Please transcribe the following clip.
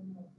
Amen.